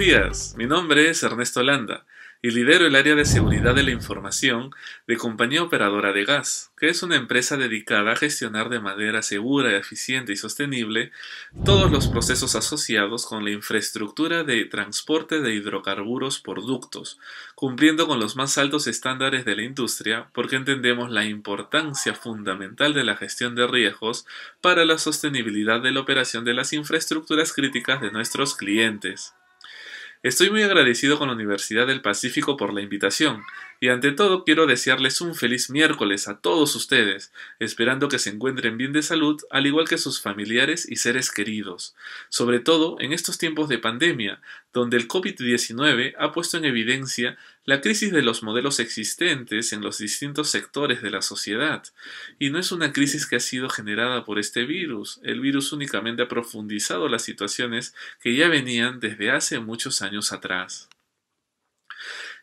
días, mi nombre es Ernesto Landa y lidero el área de seguridad de la información de Compañía Operadora de Gas, que es una empresa dedicada a gestionar de manera segura, eficiente y sostenible todos los procesos asociados con la infraestructura de transporte de hidrocarburos por ductos, cumpliendo con los más altos estándares de la industria porque entendemos la importancia fundamental de la gestión de riesgos para la sostenibilidad de la operación de las infraestructuras críticas de nuestros clientes. Estoy muy agradecido con la Universidad del Pacífico por la invitación y ante todo quiero desearles un feliz miércoles a todos ustedes, esperando que se encuentren bien de salud, al igual que sus familiares y seres queridos, sobre todo en estos tiempos de pandemia, donde el COVID-19 ha puesto en evidencia la crisis de los modelos existentes en los distintos sectores de la sociedad. Y no es una crisis que ha sido generada por este virus, el virus únicamente ha profundizado las situaciones que ya venían desde hace muchos años atrás.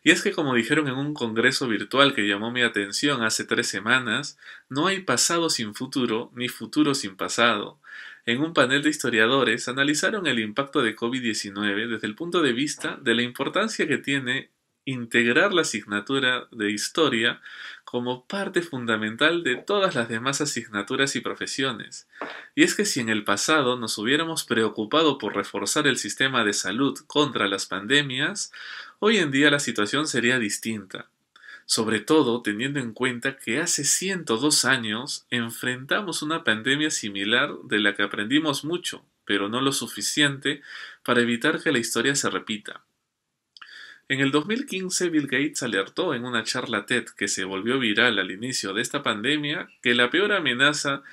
Y es que como dijeron en un congreso virtual que llamó mi atención hace tres semanas, no hay pasado sin futuro ni futuro sin pasado. En un panel de historiadores analizaron el impacto de COVID-19 desde el punto de vista de la importancia que tiene integrar la asignatura de historia como parte fundamental de todas las demás asignaturas y profesiones. Y es que si en el pasado nos hubiéramos preocupado por reforzar el sistema de salud contra las pandemias, hoy en día la situación sería distinta. Sobre todo teniendo en cuenta que hace 102 años enfrentamos una pandemia similar de la que aprendimos mucho, pero no lo suficiente para evitar que la historia se repita. En el 2015, Bill Gates alertó en una charla TED que se volvió viral al inicio de esta pandemia que la peor amenaza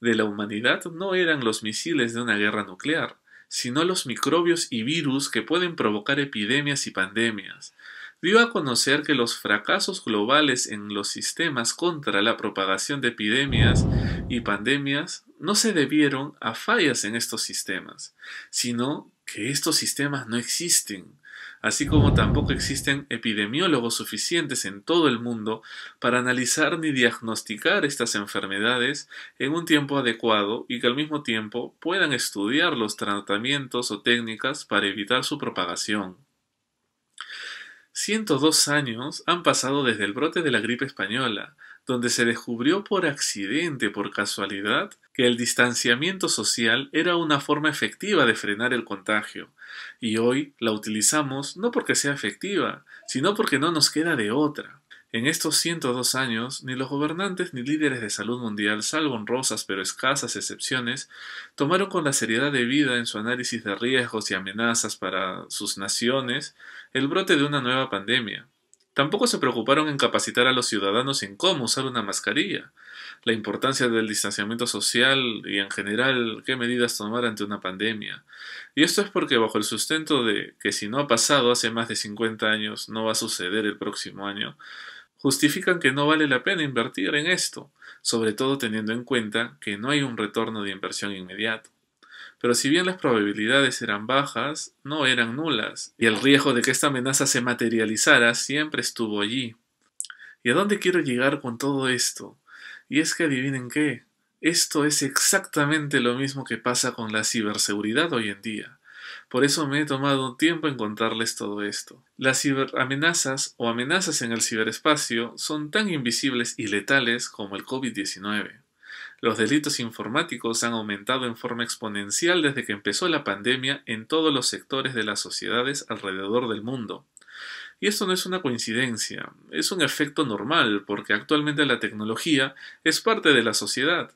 de la humanidad no eran los misiles de una guerra nuclear, sino los microbios y virus que pueden provocar epidemias y pandemias. Dio a conocer que los fracasos globales en los sistemas contra la propagación de epidemias y pandemias no se debieron a fallas en estos sistemas, sino que estos sistemas no existen, así como tampoco existen epidemiólogos suficientes en todo el mundo para analizar ni diagnosticar estas enfermedades en un tiempo adecuado y que al mismo tiempo puedan estudiar los tratamientos o técnicas para evitar su propagación. 102 años han pasado desde el brote de la gripe española, donde se descubrió por accidente, por casualidad, que el distanciamiento social era una forma efectiva de frenar el contagio, y hoy la utilizamos no porque sea efectiva, sino porque no nos queda de otra. En estos 102 años, ni los gobernantes ni líderes de salud mundial, salvo honrosas pero escasas excepciones, tomaron con la seriedad debida en su análisis de riesgos y amenazas para sus naciones el brote de una nueva pandemia. Tampoco se preocuparon en capacitar a los ciudadanos en cómo usar una mascarilla, la importancia del distanciamiento social y en general qué medidas tomar ante una pandemia. Y esto es porque bajo el sustento de que si no ha pasado hace más de 50 años no va a suceder el próximo año, justifican que no vale la pena invertir en esto, sobre todo teniendo en cuenta que no hay un retorno de inversión inmediato. Pero si bien las probabilidades eran bajas, no eran nulas, y el riesgo de que esta amenaza se materializara siempre estuvo allí. ¿Y a dónde quiero llegar con todo esto? Y es que adivinen qué, esto es exactamente lo mismo que pasa con la ciberseguridad hoy en día. Por eso me he tomado tiempo en contarles todo esto. Las ciberamenazas o amenazas en el ciberespacio son tan invisibles y letales como el COVID-19. Los delitos informáticos han aumentado en forma exponencial desde que empezó la pandemia en todos los sectores de las sociedades alrededor del mundo. Y esto no es una coincidencia, es un efecto normal, porque actualmente la tecnología es parte de la sociedad,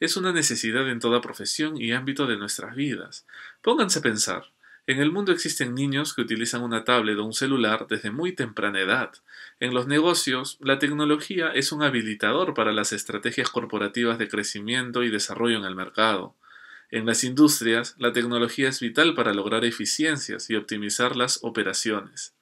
es una necesidad en toda profesión y ámbito de nuestras vidas. Pónganse a pensar, en el mundo existen niños que utilizan una tablet o un celular desde muy temprana edad. En los negocios, la tecnología es un habilitador para las estrategias corporativas de crecimiento y desarrollo en el mercado. En las industrias, la tecnología es vital para lograr eficiencias y optimizar las operaciones.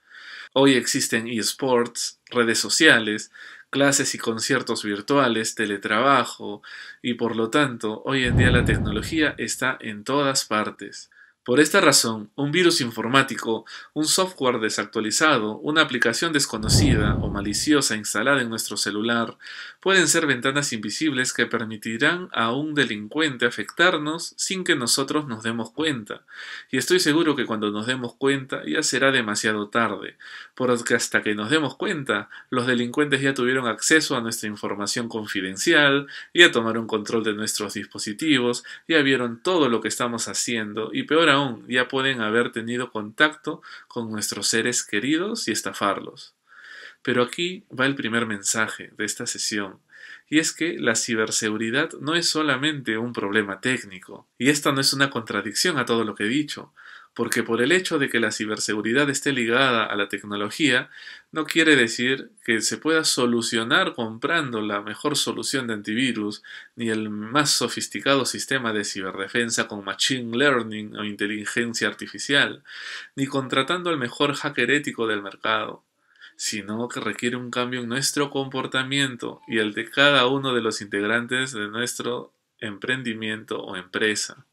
Hoy existen eSports, redes sociales, clases y conciertos virtuales, teletrabajo, y por lo tanto, hoy en día la tecnología está en todas partes. Por esta razón, un virus informático, un software desactualizado, una aplicación desconocida o maliciosa instalada en nuestro celular pueden ser ventanas invisibles que permitirán a un delincuente afectarnos sin que nosotros nos demos cuenta. Y estoy seguro que cuando nos demos cuenta ya será demasiado tarde, porque hasta que nos demos cuenta, los delincuentes ya tuvieron acceso a nuestra información confidencial, ya tomaron control de nuestros dispositivos, ya vieron todo lo que estamos haciendo y peor aún, ya pueden haber tenido contacto con nuestros seres queridos y estafarlos. Pero aquí va el primer mensaje de esta sesión, y es que la ciberseguridad no es solamente un problema técnico, y esta no es una contradicción a todo lo que he dicho, porque por el hecho de que la ciberseguridad esté ligada a la tecnología, no quiere decir que se pueda solucionar comprando la mejor solución de antivirus, ni el más sofisticado sistema de ciberdefensa con machine learning o inteligencia artificial, ni contratando al mejor hacker ético del mercado sino que requiere un cambio en nuestro comportamiento y el de cada uno de los integrantes de nuestro emprendimiento o empresa.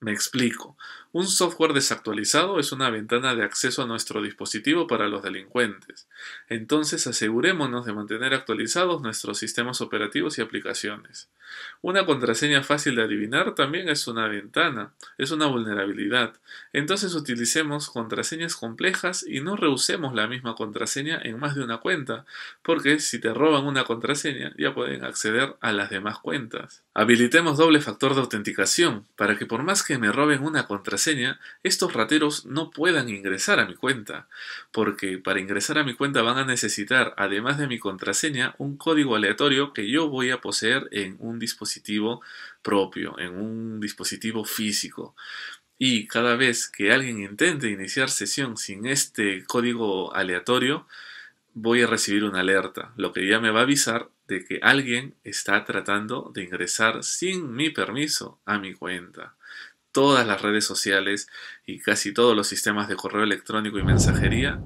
Me explico. Un software desactualizado es una ventana de acceso a nuestro dispositivo para los delincuentes. Entonces asegurémonos de mantener actualizados nuestros sistemas operativos y aplicaciones. Una contraseña fácil de adivinar también es una ventana, es una vulnerabilidad. Entonces utilicemos contraseñas complejas y no reusemos la misma contraseña en más de una cuenta, porque si te roban una contraseña ya pueden acceder a las demás cuentas. Habilitemos doble factor de autenticación para que por más que me roben una contraseña, estos rateros no puedan ingresar a mi cuenta, porque para ingresar a mi cuenta van a necesitar, además de mi contraseña, un código aleatorio que yo voy a poseer en un dispositivo propio, en un dispositivo físico. Y cada vez que alguien intente iniciar sesión sin este código aleatorio, voy a recibir una alerta, lo que ya me va a avisar de que alguien está tratando de ingresar sin mi permiso a mi cuenta. Todas las redes sociales y casi todos los sistemas de correo electrónico y mensajería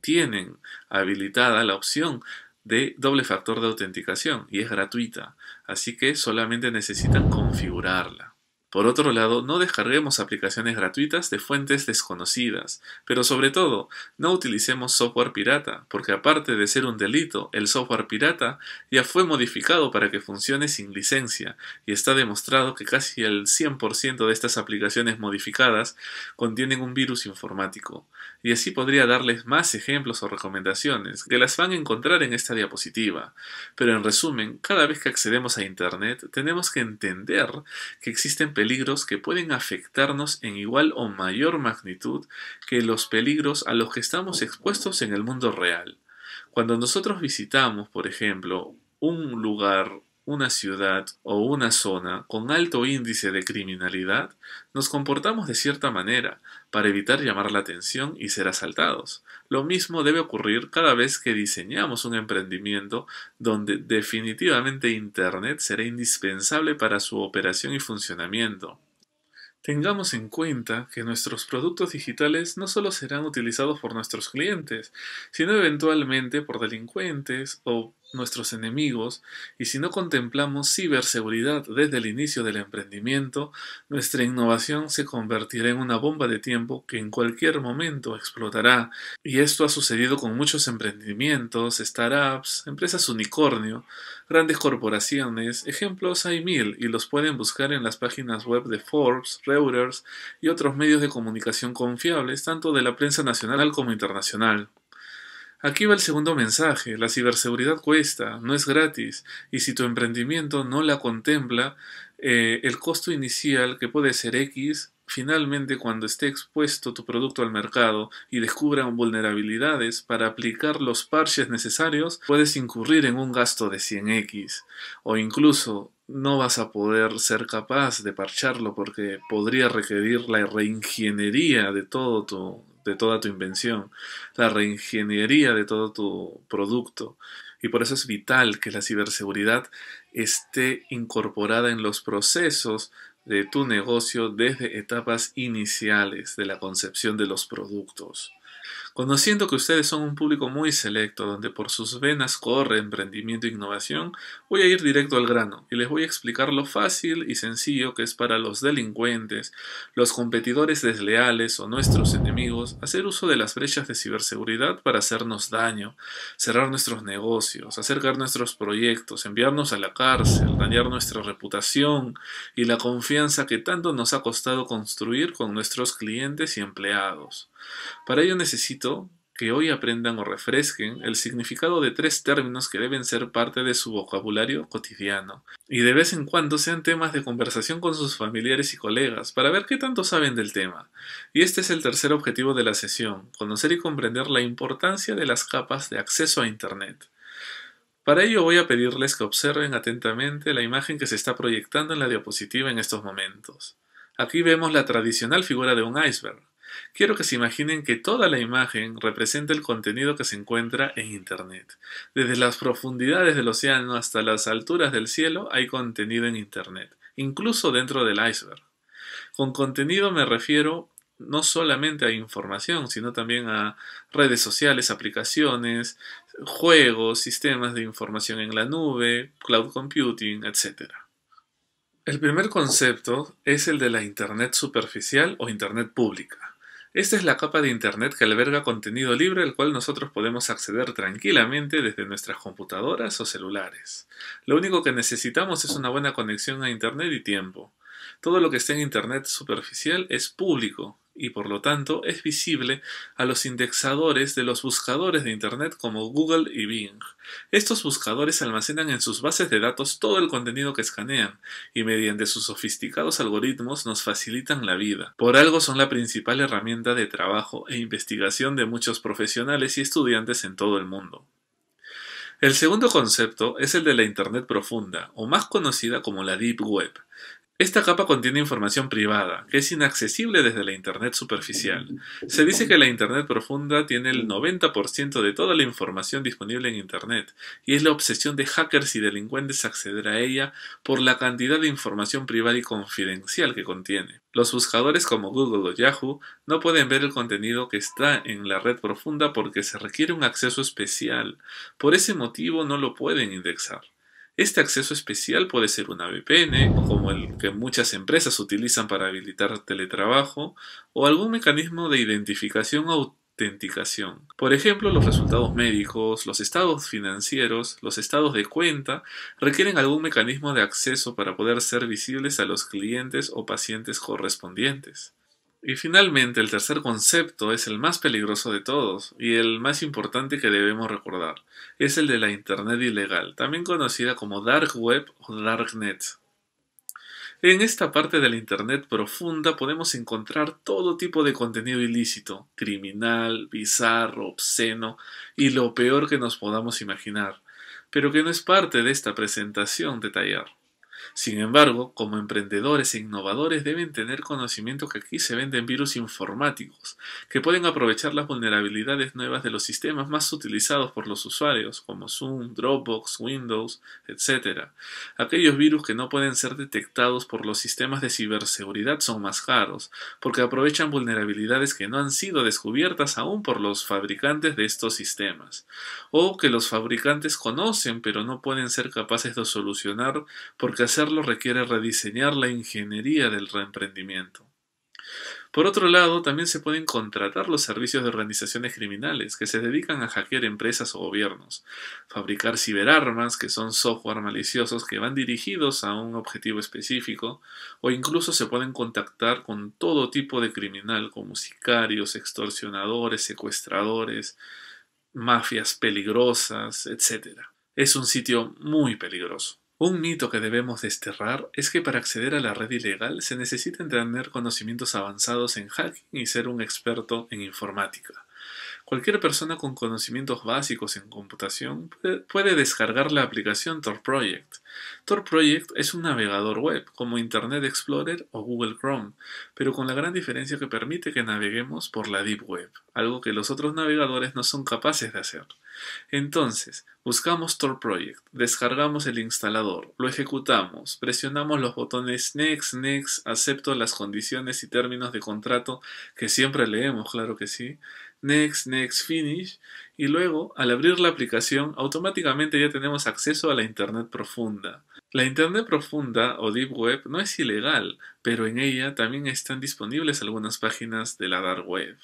tienen habilitada la opción de doble factor de autenticación y es gratuita, así que solamente necesitan configurarla. Por otro lado, no descarguemos aplicaciones gratuitas de fuentes desconocidas, pero sobre todo, no utilicemos software pirata, porque aparte de ser un delito, el software pirata ya fue modificado para que funcione sin licencia, y está demostrado que casi el 100% de estas aplicaciones modificadas contienen un virus informático. Y así podría darles más ejemplos o recomendaciones, que las van a encontrar en esta diapositiva. Pero en resumen, cada vez que accedemos a Internet, tenemos que entender que existen peligros que pueden afectarnos en igual o mayor magnitud que los peligros a los que estamos expuestos en el mundo real. Cuando nosotros visitamos, por ejemplo, un lugar una ciudad o una zona con alto índice de criminalidad, nos comportamos de cierta manera para evitar llamar la atención y ser asaltados. Lo mismo debe ocurrir cada vez que diseñamos un emprendimiento donde definitivamente Internet será indispensable para su operación y funcionamiento. Tengamos en cuenta que nuestros productos digitales no solo serán utilizados por nuestros clientes, sino eventualmente por delincuentes o nuestros enemigos, y si no contemplamos ciberseguridad desde el inicio del emprendimiento, nuestra innovación se convertirá en una bomba de tiempo que en cualquier momento explotará. Y esto ha sucedido con muchos emprendimientos, startups, empresas unicornio, grandes corporaciones, ejemplos hay mil y los pueden buscar en las páginas web de Forbes, Reuters y otros medios de comunicación confiables, tanto de la prensa nacional como internacional. Aquí va el segundo mensaje. La ciberseguridad cuesta, no es gratis, y si tu emprendimiento no la contempla, eh, el costo inicial, que puede ser X, finalmente cuando esté expuesto tu producto al mercado y descubran vulnerabilidades para aplicar los parches necesarios, puedes incurrir en un gasto de 100x o incluso no vas a poder ser capaz de parcharlo porque podría requerir la reingeniería de todo tu, de toda tu invención, la reingeniería de todo tu producto. Y por eso es vital que la ciberseguridad esté incorporada en los procesos de tu negocio desde etapas iniciales de la concepción de los productos. Conociendo que ustedes son un público muy selecto, donde por sus venas corre emprendimiento e innovación, voy a ir directo al grano y les voy a explicar lo fácil y sencillo que es para los delincuentes, los competidores desleales o nuestros enemigos hacer uso de las brechas de ciberseguridad para hacernos daño, cerrar nuestros negocios, acercar nuestros proyectos, enviarnos a la cárcel, dañar nuestra reputación y la confianza que tanto nos ha costado construir con nuestros clientes y empleados. Para ello necesito que hoy aprendan o refresquen el significado de tres términos que deben ser parte de su vocabulario cotidiano, y de vez en cuando sean temas de conversación con sus familiares y colegas, para ver qué tanto saben del tema. Y este es el tercer objetivo de la sesión, conocer y comprender la importancia de las capas de acceso a Internet. Para ello voy a pedirles que observen atentamente la imagen que se está proyectando en la diapositiva en estos momentos. Aquí vemos la tradicional figura de un iceberg. Quiero que se imaginen que toda la imagen representa el contenido que se encuentra en Internet. Desde las profundidades del océano hasta las alturas del cielo hay contenido en Internet, incluso dentro del iceberg. Con contenido me refiero no solamente a información, sino también a redes sociales, aplicaciones, juegos, sistemas de información en la nube, cloud computing, etc. El primer concepto es el de la Internet superficial o Internet pública. Esta es la capa de Internet que alberga contenido libre al cual nosotros podemos acceder tranquilamente desde nuestras computadoras o celulares. Lo único que necesitamos es una buena conexión a Internet y tiempo. Todo lo que está en Internet superficial es público, y por lo tanto es visible a los indexadores de los buscadores de Internet como Google y Bing. Estos buscadores almacenan en sus bases de datos todo el contenido que escanean y mediante sus sofisticados algoritmos nos facilitan la vida. Por algo son la principal herramienta de trabajo e investigación de muchos profesionales y estudiantes en todo el mundo. El segundo concepto es el de la Internet profunda, o más conocida como la Deep Web, esta capa contiene información privada, que es inaccesible desde la Internet superficial. Se dice que la Internet profunda tiene el 90% de toda la información disponible en Internet, y es la obsesión de hackers y delincuentes acceder a ella por la cantidad de información privada y confidencial que contiene. Los buscadores como Google o Yahoo no pueden ver el contenido que está en la red profunda porque se requiere un acceso especial. Por ese motivo no lo pueden indexar. Este acceso especial puede ser una VPN, como el que muchas empresas utilizan para habilitar teletrabajo, o algún mecanismo de identificación o autenticación. Por ejemplo, los resultados médicos, los estados financieros, los estados de cuenta requieren algún mecanismo de acceso para poder ser visibles a los clientes o pacientes correspondientes. Y finalmente, el tercer concepto es el más peligroso de todos y el más importante que debemos recordar. Es el de la Internet ilegal, también conocida como Dark Web o Darknet. En esta parte de la Internet profunda podemos encontrar todo tipo de contenido ilícito, criminal, bizarro, obsceno y lo peor que nos podamos imaginar, pero que no es parte de esta presentación detallar. Sin embargo, como emprendedores e innovadores deben tener conocimiento que aquí se venden virus informáticos, que pueden aprovechar las vulnerabilidades nuevas de los sistemas más utilizados por los usuarios, como Zoom, Dropbox, Windows, etc. Aquellos virus que no pueden ser detectados por los sistemas de ciberseguridad son más caros, porque aprovechan vulnerabilidades que no han sido descubiertas aún por los fabricantes de estos sistemas, o que los fabricantes conocen pero no pueden ser capaces de solucionar porque requiere rediseñar la ingeniería del reemprendimiento. Por otro lado, también se pueden contratar los servicios de organizaciones criminales que se dedican a hackear empresas o gobiernos, fabricar ciberarmas, que son software maliciosos que van dirigidos a un objetivo específico, o incluso se pueden contactar con todo tipo de criminal como sicarios, extorsionadores, secuestradores, mafias peligrosas, etc. Es un sitio muy peligroso. Un mito que debemos desterrar es que para acceder a la red ilegal se necesita tener conocimientos avanzados en hacking y ser un experto en informática. Cualquier persona con conocimientos básicos en computación puede, descargar la aplicación Tor Project. Tor Project es un navegador web como Internet Explorer o Google Chrome, pero con la gran diferencia que permite que naveguemos por la Deep Web, algo que los otros navegadores no son capaces de hacer. Entonces, buscamos Tor Project, descargamos el instalador, lo ejecutamos, presionamos los botones Next, Next, acepto las condiciones y términos de contrato que siempre leemos, claro que sí, Next, Next, Finish, y luego, al abrir la aplicación, automáticamente ya tenemos acceso a la Internet profunda. La Internet profunda o Deep Web no es ilegal, pero en ella también están disponibles algunas páginas de la Dark Web.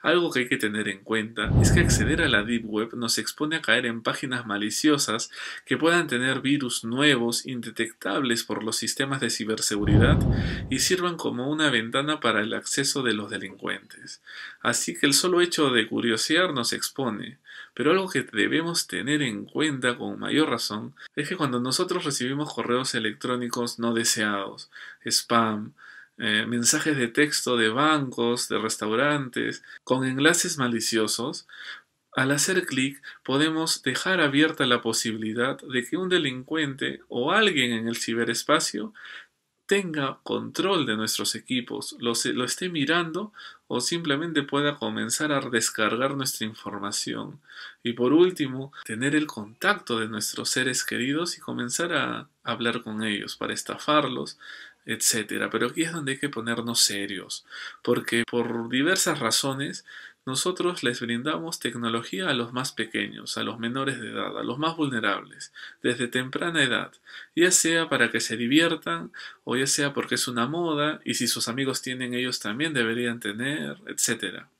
Algo que hay que tener en cuenta es que acceder a la Deep Web nos expone a caer en páginas maliciosas que puedan tener virus nuevos indetectables por los sistemas de ciberseguridad y sirvan como una ventana para el acceso de los delincuentes. Así que el solo hecho de curiosear nos expone. Pero algo que debemos tener en cuenta con mayor razón es que cuando nosotros recibimos correos electrónicos no deseados, spam, eh, mensajes de texto de bancos, de restaurantes, con enlaces maliciosos, al hacer clic podemos dejar abierta la posibilidad de que un delincuente o alguien en el ciberespacio tenga control de nuestros equipos, lo, lo, esté mirando o simplemente pueda comenzar a descargar nuestra información. Y por último, tener el contacto de nuestros seres queridos y comenzar a hablar con ellos para estafarlos, etcétera. Pero aquí es donde hay que ponernos serios, porque por diversas razones nosotros les brindamos tecnología a los más pequeños, a los menores de edad, a los más vulnerables, desde temprana edad, ya sea para que se diviertan o ya sea porque es una moda y si sus amigos tienen ellos también deberían tener, etcétera.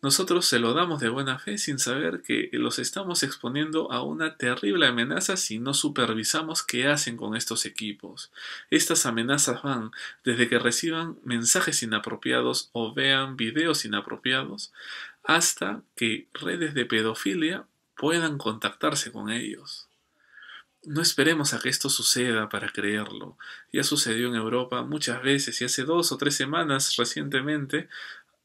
Nosotros se lo damos de buena fe sin saber que los estamos exponiendo a una terrible amenaza si no supervisamos qué hacen con estos equipos. Estas amenazas van desde que reciban mensajes inapropiados o vean videos inapropiados hasta que redes de pedofilia puedan contactarse con ellos. No esperemos a que esto suceda para creerlo. Ya sucedió en Europa muchas veces y hace dos o tres semanas recientemente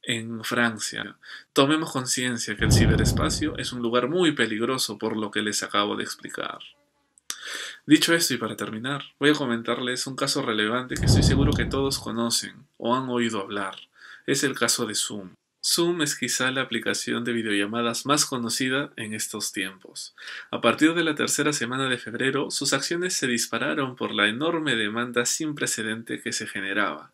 en Francia. Tomemos conciencia que el ciberespacio es un lugar muy peligroso por lo que les acabo de explicar. Dicho esto y para terminar, voy a comentarles un caso relevante que estoy seguro que todos conocen o han oído hablar. Es el caso de Zoom. Zoom es quizá la aplicación de videollamadas más conocida en estos tiempos. A partir de la tercera semana de febrero, sus acciones se dispararon por la enorme demanda sin precedente que se generaba.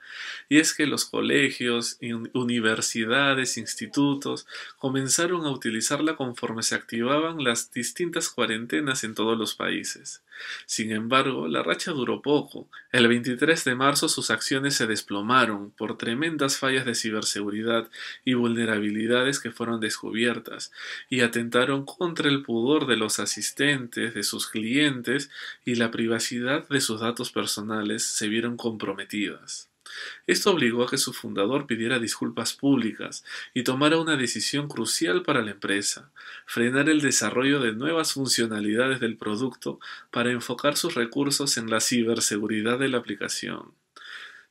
Y es que los colegios, universidades, institutos comenzaron a utilizarla conforme se activaban las distintas cuarentenas en todos los países. Sin embargo, la racha duró poco. El 23 de marzo sus acciones se desplomaron por tremendas fallas de ciberseguridad y vulnerabilidades que fueron descubiertas, y atentaron contra el pudor de los asistentes, de sus clientes, y la privacidad de sus datos personales se vieron comprometidas. Esto obligó a que su fundador pidiera disculpas públicas y tomara una decisión crucial para la empresa, frenar el desarrollo de nuevas funcionalidades del producto para enfocar sus recursos en la ciberseguridad de la aplicación.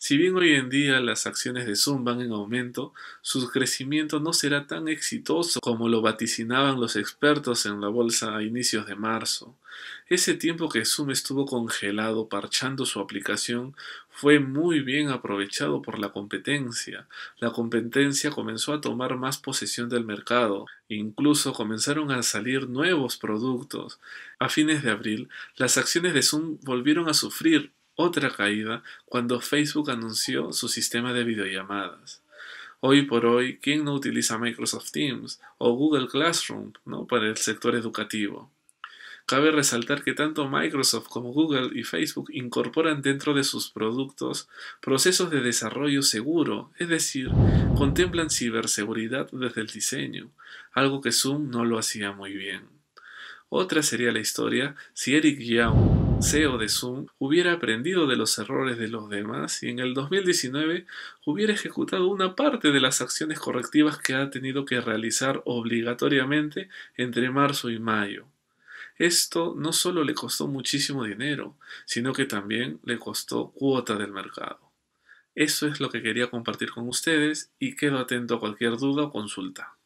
Si bien hoy en día las acciones de Zoom van en aumento, su crecimiento no será tan exitoso como lo vaticinaban los expertos en la bolsa a inicios de marzo. Ese tiempo que Zoom estuvo congelado parchando su aplicación fue muy bien aprovechado por la competencia. La competencia comenzó a tomar más posesión del mercado, incluso comenzaron a salir nuevos productos. A fines de abril, las acciones de Zoom volvieron a sufrir otra caída cuando Facebook anunció su sistema de videollamadas. Hoy por hoy, ¿quién no utiliza Microsoft Teams o Google Classroom ¿no? para el sector educativo? Cabe resaltar que tanto Microsoft como Google y Facebook incorporan dentro de sus productos procesos de desarrollo seguro, es decir, contemplan ciberseguridad desde el diseño, algo que Zoom no lo hacía muy bien. Otra sería la historia si Eric Young, CEO de Zoom, hubiera aprendido de los errores de los demás y en el 2019 hubiera ejecutado una parte de las acciones correctivas que ha tenido que realizar obligatoriamente entre marzo y mayo. Esto no solo le costó muchísimo dinero, sino que también le costó cuota del mercado. Eso es lo que quería compartir con ustedes y quedo atento a cualquier duda o consulta.